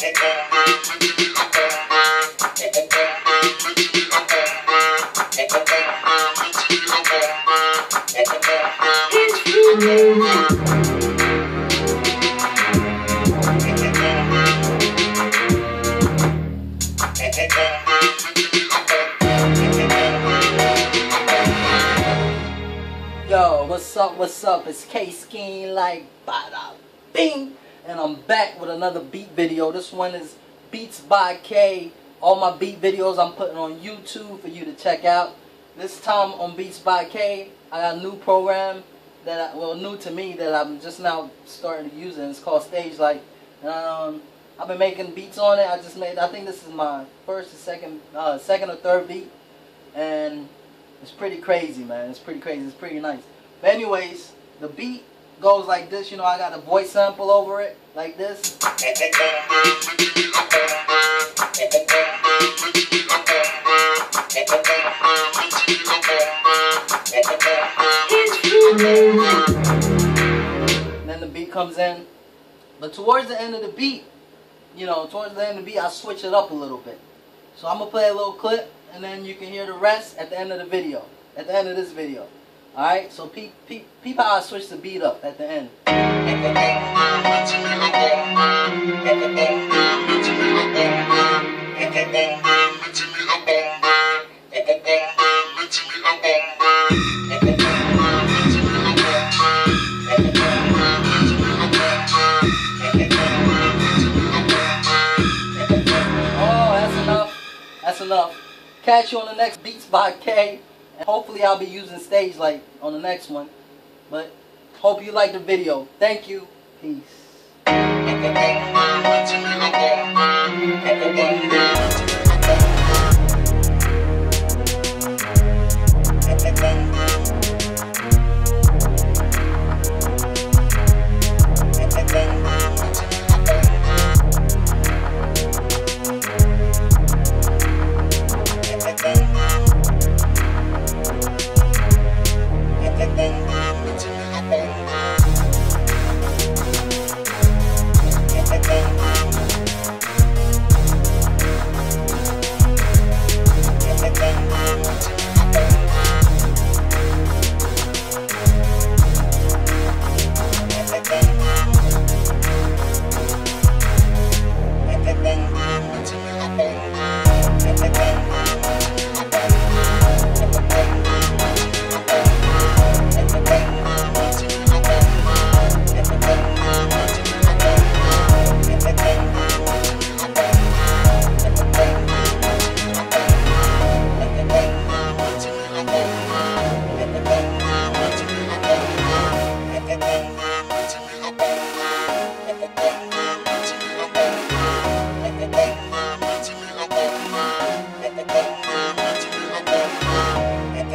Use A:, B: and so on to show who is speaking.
A: Yo, what's up, what's up? It's Kay Skeem like bada bing and I'm back with another beat video. This one is Beats by Kay. All my beat videos I'm putting on YouTube for you to check out. This time on Beats by Kay, I got a new program that I, well new to me that I'm just now starting to use it. It's called StageLight. Um, I've been making beats on it. I just made I think this is my first or second uh, second or third beat and it's pretty crazy, man. It's pretty crazy. It's pretty nice. But anyways, the beat goes like this. You know, I got a voice sample over it, like this. then the beat comes in. But towards the end of the beat, you know, towards the end of the beat, I switch it up a little bit. So I'm gonna play a little clip, and then you can hear the rest at the end of the video. At the end of this video. Alright, so peep, peep, peep how I switch the beat up at the end. Oh, that's enough. That's enough. Catch you on the next Beats by Kay. And hopefully I'll be using StageLight on the next one. But hope you like the video. Thank you. Peace.